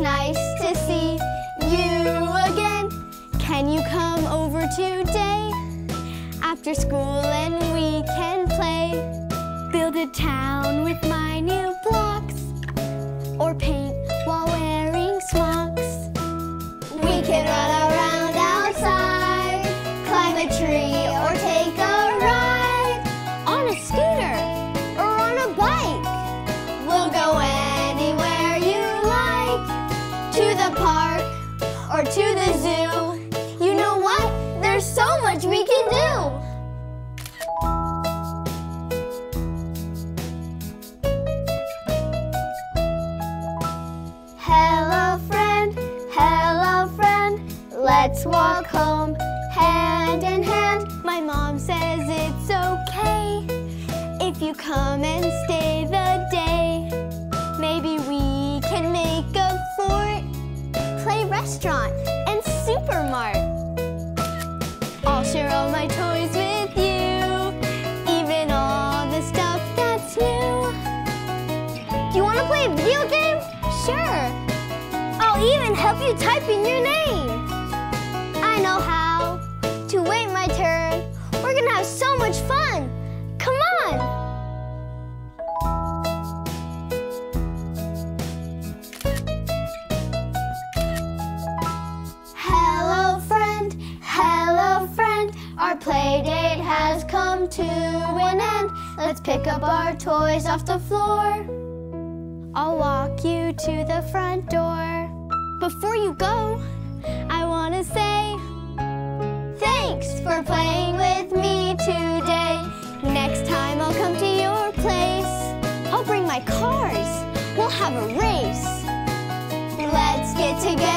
nice to see you again. Can you come over today? After school and we can play. Build a town with my new blocks. Or paint while wearing smocks. We can run around outside. Climb a tree or take a ride. On a scooter. Let's walk home hand in hand. My mom says it's okay if you come and stay the day. Maybe we can make a fort, play restaurant, and supermart. I'll share all my toys with you, even all the stuff that's new. Do you want to play a video game? Sure. I'll even help you type in your name. Much fun. Come on. Hello, friend. Hello, friend. Our play date has come to an end. Let's pick up our toys off the floor. I'll walk you to the front door. Before you go, I want to say thanks for playing have a race. Let's get together